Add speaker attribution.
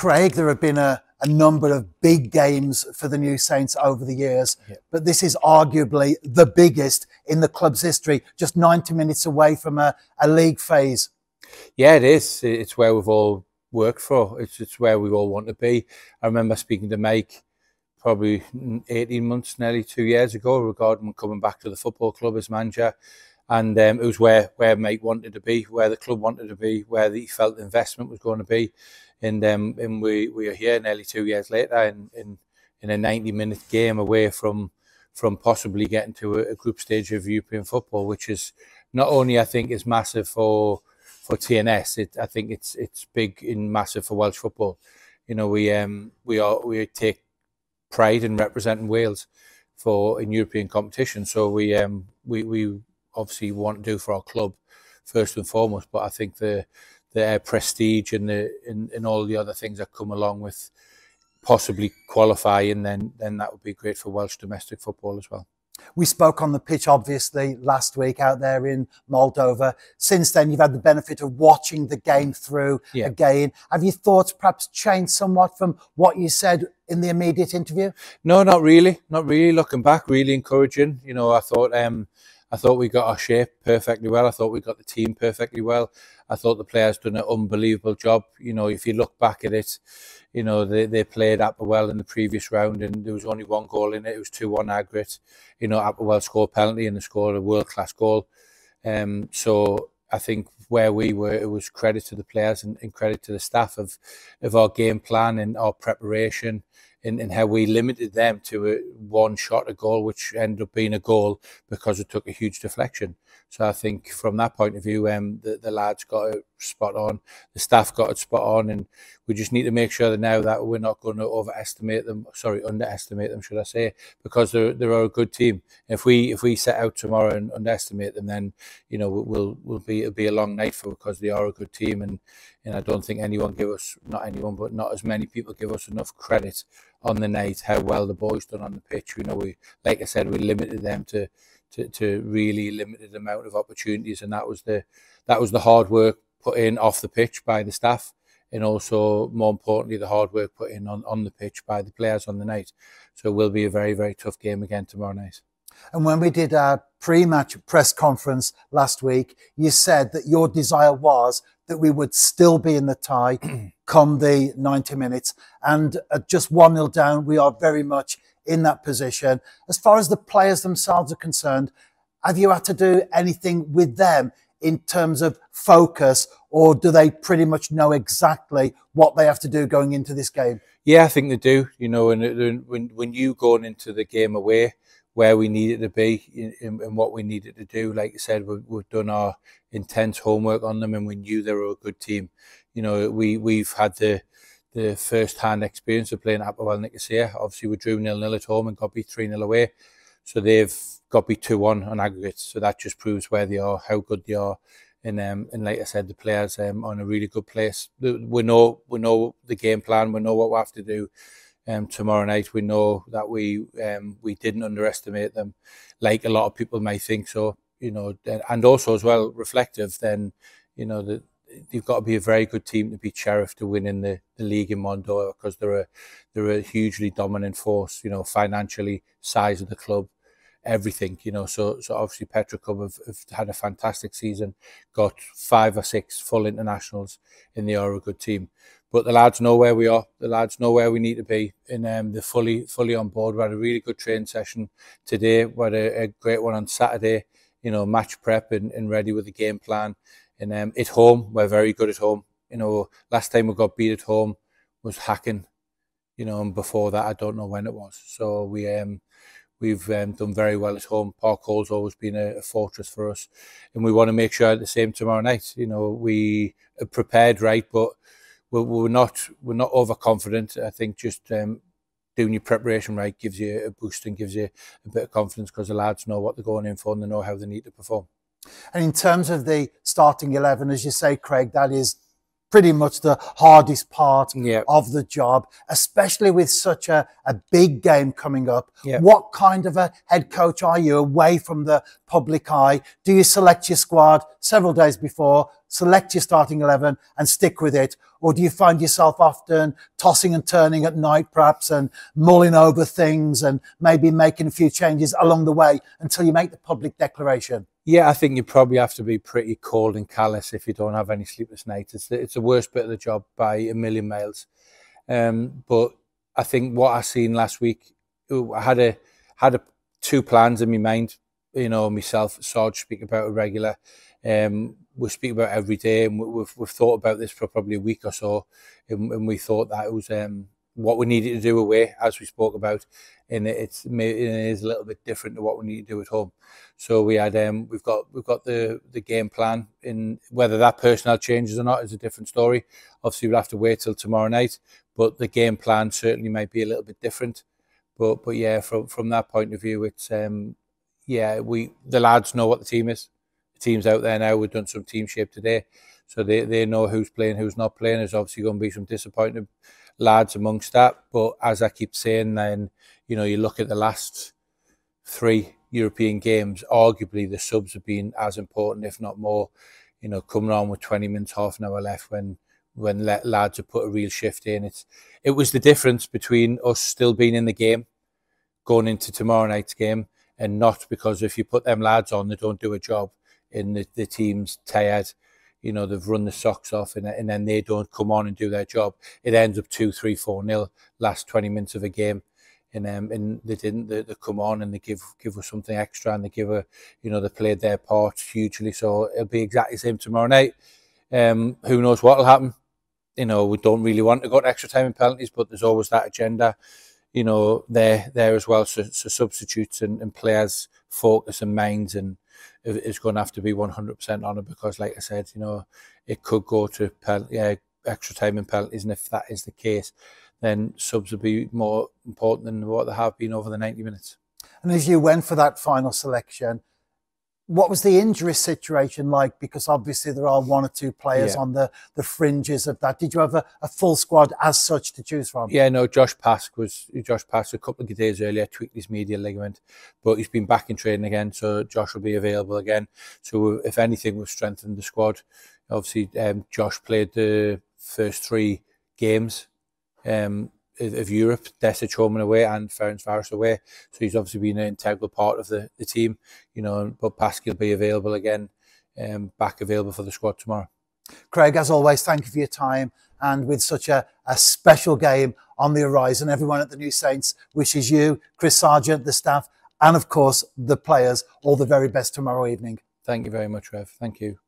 Speaker 1: Craig, there have been a, a number of big games for the New Saints over the years, yeah. but this is arguably the biggest in the club's history, just 90 minutes away from a, a league phase.
Speaker 2: Yeah, it is. It's where we've all worked for. It's, it's where we all want to be. I remember speaking to Mike probably 18 months, nearly two years ago, regarding coming back to the football club as manager. And um, it was where, where Mike wanted to be, where the club wanted to be, where he felt the investment was going to be and um, and we, we are here nearly two years later in, in, in a 90 minute game away from from possibly getting to a, a, group stage of European football, which is not only I think is massive for for TNS, it I think it's it's big and massive for Welsh football. You know, we um we are we take pride in representing Wales for in European competition. So we um we we obviously want to do for our club first and foremost, but I think the the prestige and the and, and all the other things that come along with possibly qualifying, then then that would be great for Welsh domestic football as well.
Speaker 1: We spoke on the pitch, obviously, last week out there in Moldova. Since then, you've had the benefit of watching the game through yeah. again. Have your thoughts perhaps changed somewhat from what you said in the immediate interview?
Speaker 2: No, not really. Not really. Looking back, really encouraging. You know, I thought um, I thought we got our shape perfectly well. I thought we got the team perfectly well. I thought the players done an unbelievable job. You know, if you look back at it, you know, they, they played APOEL in the previous round and there was only one goal in it. It was 2-1 aggregate. You know, APOEL scored penalty and they scored a world-class goal. Um, so I think where we were, it was credit to the players and, and credit to the staff of, of our game plan and our preparation in, in how we limited them to a one shot a goal, which ended up being a goal because it took a huge deflection. So I think from that point of view, um, the, the lads got it spot on, the staff got it spot on, and we just need to make sure that now that we're not going to overestimate them, sorry, underestimate them, should I say, because they're they're a good team. If we if we set out tomorrow and underestimate them, then you know we'll we'll be it'll be a long night for because they are a good team, and and I don't think anyone give us not anyone, but not as many people give us enough credit on the night how well the boys done on the pitch. You know, we like I said, we limited them to to, to really limited amount of opportunities, and that was the that was the hard work put in off the pitch by the staff, and also more importantly the hard work put in on, on the pitch by the players on the night. So it will be a very very tough game again tomorrow night.
Speaker 1: And when we did our pre-match press conference last week, you said that your desire was that we would still be in the tie come the 90 minutes. And at just 1 0 down, we are very much in that position. As far as the players themselves are concerned, have you had to do anything with them in terms of focus, or do they pretty much know exactly what they have to do going into this game?
Speaker 2: Yeah, I think they do. You know, and uh, when when you going into the game away, where we needed to be and what we needed to do, like you said, we, we've done our intense homework on them, and we knew they were a good team. You know, we we've had the the first hand experience of playing APOEL Nicosia. Obviously, we drew nil nil at home and got beat 3 0 away. So they've got beat 2 1 on aggregate. So that just proves where they are, how good they are. And, um, and like I said, the players um, on a really good place. We know we know the game plan. We know what we have to do um, tomorrow night. We know that we um, we didn't underestimate them, like a lot of people may think. So you know, and also as well reflective. Then you know that you've got to be a very good team to beat Sheriff to win in the, the league in Moldova because they're a they're a hugely dominant force. You know, financially, size of the club, everything. You know, so so obviously Petra have, have had a fantastic season, got five or six full internationals in the Euro good team. But the lads know where we are. The lads know where we need to be, and um, they're fully fully on board. We had a really good training session today. We had a, a great one on Saturday. You know, match prep and, and ready with the game plan and um, at home, we're very good at home. You know, last time we got beat at home was hacking You know, and before that, I don't know when it was. So we um, we've um, done very well at home. Park Hall's always been a, a, fortress for us, and we want to make sure the same tomorrow night. You know, we are prepared, right, but we're, we're not we're not overconfident. I think just um, doing your preparation right gives you a boost and gives you a bit of confidence because the lads know what they're going in for and they know how they need to perform.
Speaker 1: And in terms of the starting 11, as you say, Craig, that is pretty much the hardest part of the job, especially with such a, a big game coming up. What kind of a head coach are you away from the public eye? Do you select your squad several days before, select your starting 11 and stick with it? Or do you find yourself often tossing and turning at night, perhaps, and mulling over things and maybe making a few changes along the way until you make the public declaration?
Speaker 2: Yeah, I think you probably have to be pretty cold and callous if you don't have any sleepless nights. It's the, it's the worst bit of the job by a million miles. Um, but I think what I seen last week, I had a had a, two plans in my mind. You know, myself, Sarge speak about a regular. Um, we speak about every day, and we, we've we've thought about this for probably a week or so, and, and we thought that it was um, what we needed to do away, as we spoke about, and it, it's it is a little bit different to what we need to do at home. So we had um, we've got we've got the the game plan. In whether that personnel changes or not is a different story. Obviously, we'll have to wait till tomorrow night. But the game plan certainly might be a little bit different. But but yeah, from from that point of view, it's um, yeah we the lads know what the team is. The team's out there now. We've done some team shape today, so they they know who's playing, who's not playing. There's obviously going to be some disappointed lads amongst that. But as I keep saying, then you know you look at the last three European games, arguably the subs have been as important, if not more. You know, coming on with 20 minutes, half an hour left when when lads have put a real shift in. It's it was the difference between us still being in the game, going into tomorrow night's game, and not because if you put them lads on, they don't do a job, and the, the team's tired. You know, they've run the socks off and, and then they don't come on and do their job. It ends up two, three, four nil last 20 minutes of a game and um, and they didn't. They, they come on and they give give us something extra, and they give a, you know, they played their part hugely. So it'll be exactly the same tomorrow night. Um, who knows what will happen? You know, we don't really want to go to extra time and penalties, but there's always that agenda, you know, there there as well. So, so substitutes and, and players' focus and minds and is going to have to be 100% on it because, like I said, you know, it could go to yeah, extra time and penalties, and if that is the case, then subs will be more important than what they have been over the 90 minutes.
Speaker 1: And as you went for that final selection, what was the injury situation like? Because obviously there are one or two players yeah. on the, the fringes of that. Did you have a, a, full squad as such to choose from?
Speaker 2: Yeah, no, Josh Pask was Josh Pask a couple of days earlier tweaked his medial ligament, but he's been back in training again, so Josh will be available again. So if anything, we've strengthened the squad. Obviously, um, Josh played the first three games um, of Europe, Decic home and away and Ferencvaros away. So he's obviously been an integral part of the, the team, you know, but Pascal will be available again, um, back available for the squad tomorrow.
Speaker 1: Craig, as always, thank you for your time. And with such a, a special game on the horizon, everyone at the New Saints wishes you, Chris Sargent, the staff, and of course the players all the very best tomorrow evening.
Speaker 2: Thank you very much, Rev. Thank you.